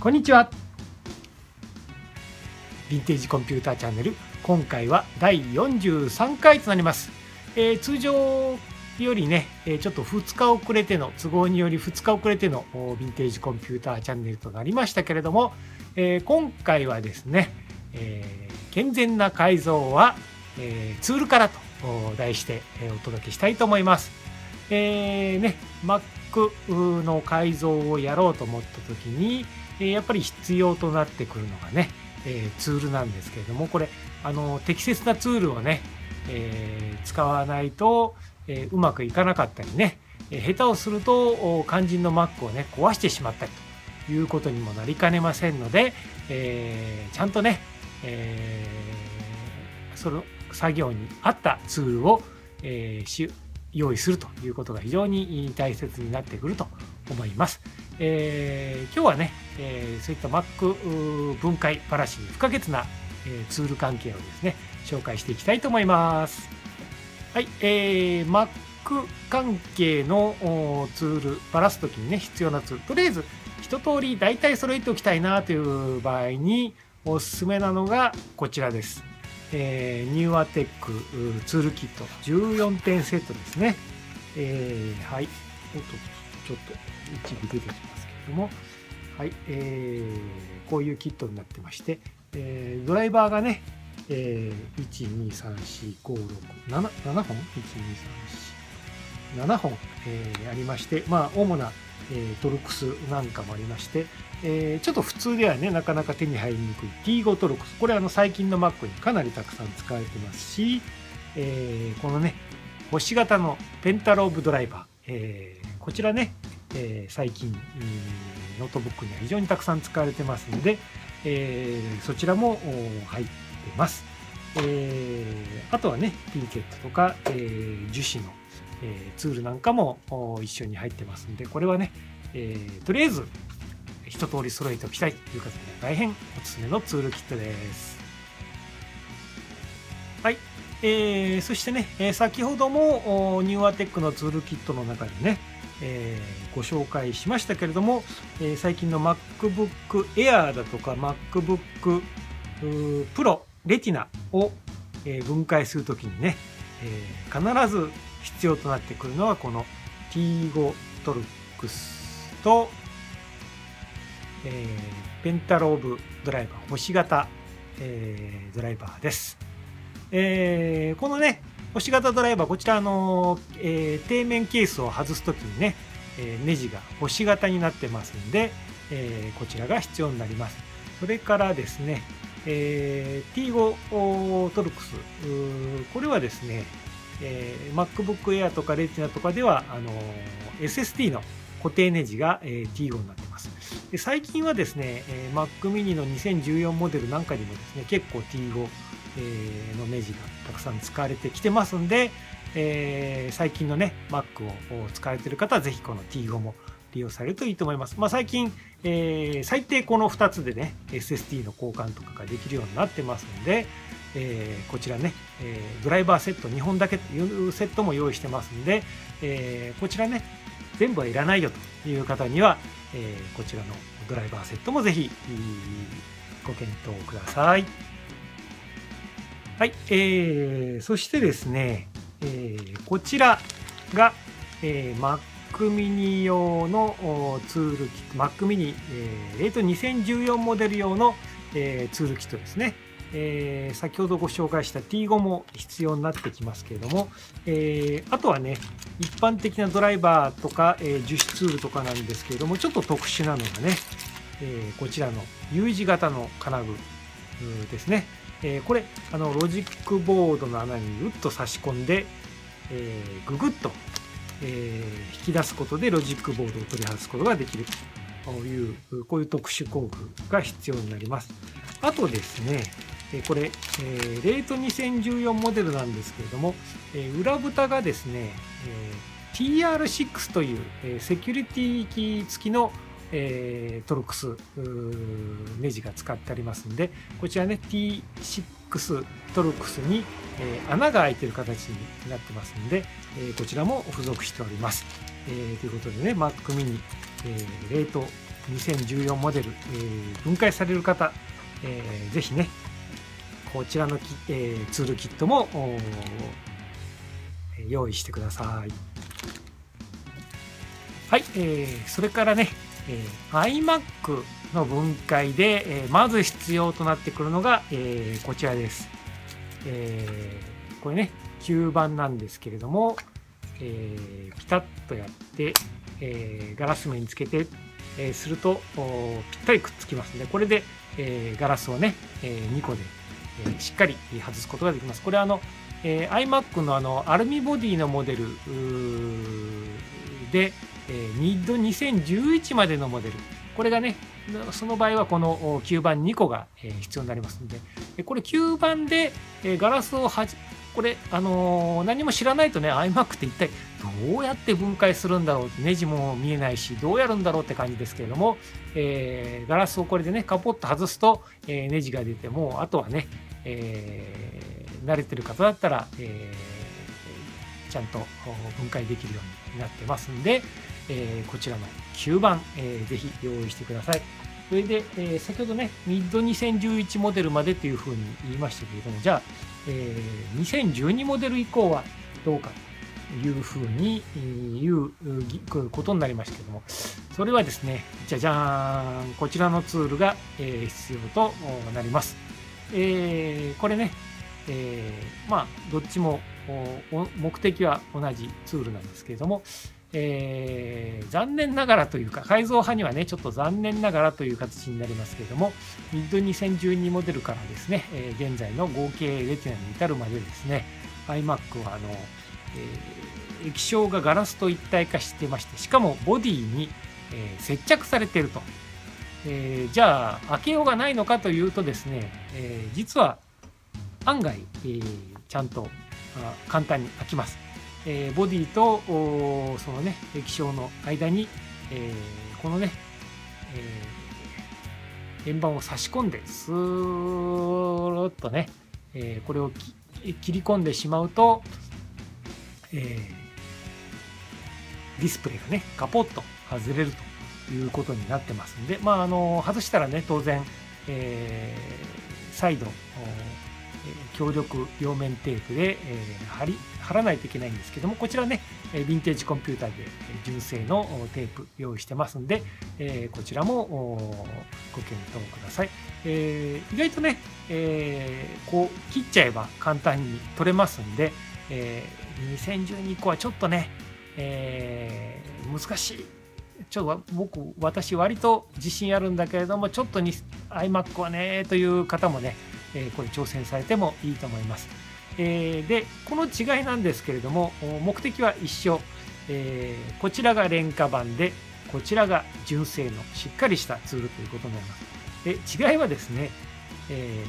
こんにちは。ヴィンテージコンピューターチャンネル。今回は第43回となります、えー、通常よりねちょっと2日遅れての都合により2日遅れてのヴィンテージコンピューターチャンネルとなりましたけれども、えー、今回はですね、えー、健全な改造は、えツールからと題してお届けしたいと思います。えーね、Mac の改造をやろうと思った時に、やっぱり必要となってくるのがね、えツールなんですけれどもこれあの適切なツールをね、え、使わないと、え、うまくいかなかったりね、え、下手をすると肝心の Mac をね壊してしまったりということにもなりかねませんので、えちゃんとね、えその作業に合ったツールを、え用意するということが非常に大切になってくると思います。えー、今日はね、えー、そういった Mac 分解話に不可欠な、え、ツール関係をですね紹介していきたいと思います。はい、えー、Mac 関係のツールばらす時にね必要なツールとりあえず一通り大体揃えておきたいなという場合におすすめなのがこちらです。えー、 NewerTech ツールキット14点セットですね。えー、はい。おっと、ちょっと一部出てきますけれども、はい、えー、こういうキットになってまして、えー、ドライバーがね、えー、1234567 7本 ?12347 本、えー、ありまして、まあ、主な、えー、トルクスなんかもありまして、えー、ちょっと普通ではねなかなか手に入りにくい T5 トルクスこれあの最近の Mac にかなりたくさん使われてますし、えー、このね星型のペンタローブドライバー、えー、こちらね、えー、最近ノートブックには非常にたくさん使われてますので、えー、そちらも入ってます。えー、あとはね、ピンセットとか、えー、樹脂の、えー、ツールなんかも一緒に入ってますんで、これはね、えー、とりあえず一通り揃えておきたいという方には大変おすすめのツールキットです。はい。えー、そしてね、えー、先ほどもニューアテックのツールキットの中でね、えー、ご紹介しましたけれども、えー、最近の MacBook Air だとか MacBook Pro Retina を、えー、分解するときにね、えー、必ず必要となってくるのはこの T5 トルクスと、えー、ペンタローブドライバー星型、えー、ドライバーです、えー、このね星型ドライバーこちらの、えー、底面ケースを外す時にね、えー、ネジが星型になってますんで、えー、こちらが必要になります。それからですね、えー、T5 トルクスこれはですね、えー、MacBook Air とか Retina とかではあの SSD の固定ネジが、えー、T5 になってます。で最近はですね、えー、Mac mini の2014モデルなんかにもですね結構 T5 えのネジがたくさん使われてきてますんで、えー、最近のね Mac を使われてる方はぜひこの T5 も利用されるといいと思います。まあ、最近、えー、最低この2つでね SSD の交換とかができるようになってますんで、えー、こちらね、えー、ドライバーセット2本だけというセットも用意してますんで、えー、こちらね全部はいらないよという方には、えー、こちらのドライバーセットもぜひご検討ください。はい、えー、そしてですね、えー、こちらが、えー、Mac mini 用のツールキット、Mac mini、えー、と2014モデル用の、えー、ツールキットですね。えー、先ほどご紹介した T5 も必要になってきますけれども、えー、あとはね一般的なドライバーとか、えー、樹脂ツールとかなんですけれどもちょっと特殊なのがね、えー、こちらの U 字型の金具ですね、えー、これあのロジックボードの穴にうっと差し込んで、えー、ググッと、えー、引き出すことでロジックボードを取り外すことができるというこういう特殊工具が必要になります。あとですねえこれ、えー、レート2014モデルなんですけれども、え、裏蓋がですね、えー、TR6 という、え、セキュリティキー付きのえー、トルクスネジが使ってありますんでこちらね T6 トルクスに、えー、穴が開いてる形になってますんで、えー、こちらも付属しております、えー、ということでね Mac mini、えー、レート2014モデル、えー、分解される方、えー、ぜひねこちらのき、えー、ツールキットも用意してください。はい、えー、それからね、えー、iMac の分解で、えー、まず必要となってくるのが、えー、こちらです、えー、これね吸盤なんですけれども、えー、ピタッとやって、えー、ガラス面につけて、えー、するとぴったりくっつきますのでこれで、えー、ガラスをね、えー、2個で、えー、しっかり外すことができます。これあの、えー、iMac のあのアルミボディのモデルで、えー、ニッド2011までのモデル。これがねその場合はこの吸盤2個が必要になりますので。これ吸盤でガラスをはじこれ、あのー、何も知らないとね iMac って一体どうやって分解するんだろうネジも見えないしどうやるんだろうって感じですけれども、えー、ガラスをこれでねカポッと外すと、えー、ネジが出てもうあとはね、えー、慣れてる方だったら、えー、ちゃんと分解できるようになってますんで、えー、こちらの吸盤、えー、ぜひ用意してください。それで、えー、先ほどね、ミッド2011モデルまでというふうに言いましたけれども、じゃあ、えー、2012モデル以降はどうかというふうに言うことになりましたけども、それはですね、じゃじゃーん、こちらのツールが、え、必要となります。え、これね、え、まあ、どっちも目的は同じツールなんですけれども、えー、残念ながらというか、改造派にはね、ちょっと残念ながらという形になりますけれども、ミッド2012モデルからですね、えー、現在の合計レティナに至るまでですね、iMac はあの、えー、液晶がガラスと一体化してまして、しかもボディに、え、接着されていると。え、じゃあ、開けようがないのかというとですね、え、実は案外、え、ちゃんと簡単に開きます。えー、ボディとそのね液晶の間に、えー、このね、えー、円盤を差し込んでスーッとね、え、これを切り込んでしまうと、え、ディスプレイがねカポッと外れるということになってますんでまああの外したらね当然、えー、再度強力両面テープで、え、貼り貼らないといけないんですけどもこちらねヴィンテージコンピューターで純正のテープ用意してますんで、え、こちらもご検討ください、え、意外とね、え、こう切っちゃえば簡単に取れますんで、え、2012個はちょっとね、え、難しい。ちょっと僕私割と自信あるんだけれどもちょっとに iMac はねという方もねえこれ挑戦されてもいいと思います。えでこの違いなんですけれども目的は一緒、えこちらが廉価版でこちらが純正のしっかりしたツールということになります。で違いはですね、え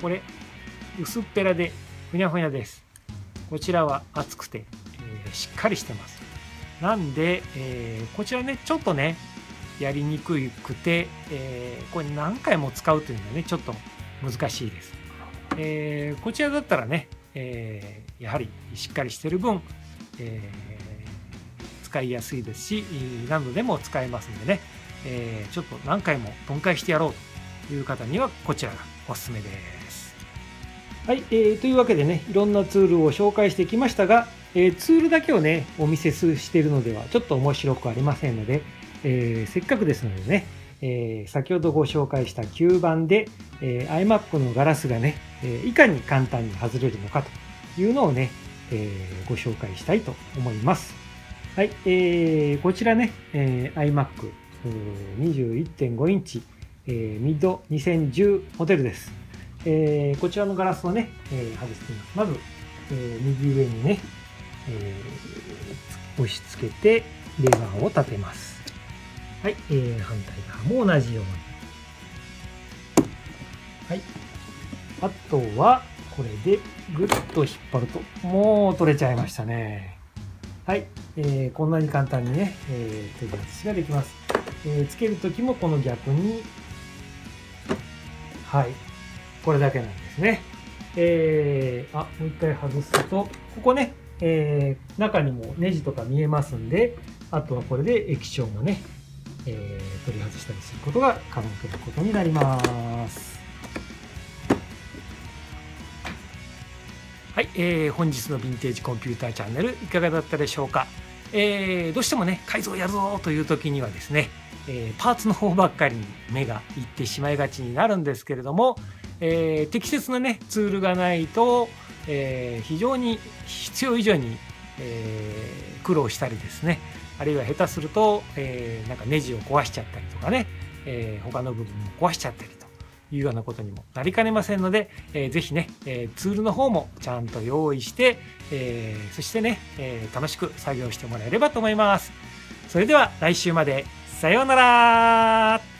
これ薄っぺらでふにゃふにゃです。こちらは厚くて、えしっかりしてます。なんで、えこちらねちょっとねやりにくくて、えこれ何回も使うというのはねちょっと難しいです。えー、こちらだったらね、えー、やはりしっかりしてる分、えー、使いやすいですし何度でも使えますんでね、えちょっと何回も分解してやろうという方にはこちらがおすすめです。はい、えー、というわけでねいろんなツールを紹介してきましたが、え、ツールだけをねお見せしているのではちょっと面白くありませんので、え、せっかくですのでねえー、先ほどご紹介した吸盤で、えー、iMac のガラスがね、えー、いかに簡単に外れるのかというのをね、えー、ご紹介したいと思います。はい、えー、こちらね、えー、iMac 21.5インチ、えー、ミッド2010モデルです。えー、こちらのガラスをね、えー、外してみます。まず、えー、右上にね、えー、押し付けてレバーを立てます。はい、えー、反対側も同じように。はい。あとは、これでぐっと引っ張ると、もう取れちゃいましたね。はい。えー、こんなに簡単にね、えー、取り外しができます。えー、つけるときもこの逆に、はい。これだけなんですね。えー、あ、もう一回外すと、ここね、えー、中にもネジとか見えますんで、あとはこれで液晶もね、えー、取り外したりすることが可能ということになります。はい、えー、本日のヴィンテージコンピューターチャンネルいかがだったでしょうか、えー、どうしてもね改造やるぞという時にはですね、えー、パーツの方ばっかりに目がいってしまいがちになるんですけれども、えー、適切なねツールがないと、えー、非常に必要以上に、えー、苦労したりですねあるいは下手すると、えー、なんかネジを壊しちゃったりとかね、えー、他の部分も壊しちゃったりというようなことにもなりかねませんので、えー、ぜひね、えー、ツールの方もちゃんと用意して、えー、そしてね、えー、楽しく作業してもらえればと思います。それでは来週まで。さようなら